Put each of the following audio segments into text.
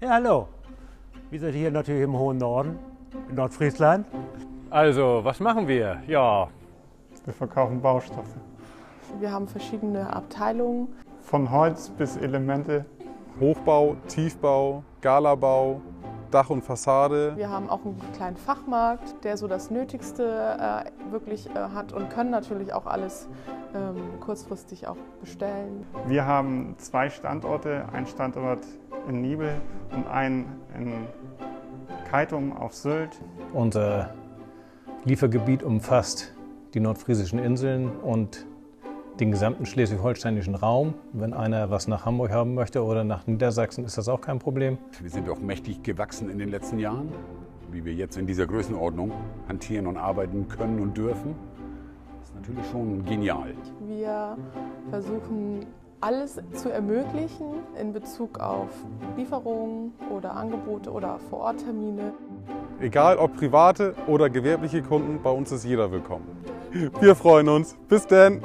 Ja, hallo. Wir sind hier natürlich im hohen Norden, in Nordfriesland. Also, was machen wir? Ja, Wir verkaufen Baustoffe. Wir haben verschiedene Abteilungen. Von Holz bis Elemente. Hochbau, Tiefbau, Galabau, Dach und Fassade. Wir haben auch einen kleinen Fachmarkt, der so das Nötigste äh, wirklich äh, hat und können natürlich auch alles ähm, kurzfristig auch bestellen. Wir haben zwei Standorte, ein Standort in Nibel und einen in Keitum auf Sylt. Unser Liefergebiet umfasst die nordfriesischen Inseln und den gesamten schleswig-holsteinischen Raum. Wenn einer was nach Hamburg haben möchte oder nach Niedersachsen, ist das auch kein Problem. Wir sind auch mächtig gewachsen in den letzten Jahren, wie wir jetzt in dieser Größenordnung hantieren und arbeiten können und dürfen. Das ist natürlich schon genial. Wir versuchen alles zu ermöglichen in Bezug auf Lieferungen oder Angebote oder Vororttermine. Egal ob private oder gewerbliche Kunden, bei uns ist jeder willkommen. Wir freuen uns. Bis denn!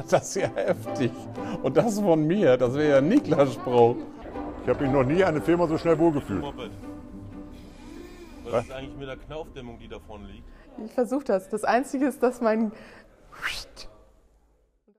Das ist ja heftig. Und das von mir, das wäre ja Niklas Spruch. Ich habe mich noch nie an eine Firma so schnell wohlgefühlt. Was ist eigentlich mit der Knaufdämmung, die da vorne liegt? Ich versuche das. Das Einzige ist, dass mein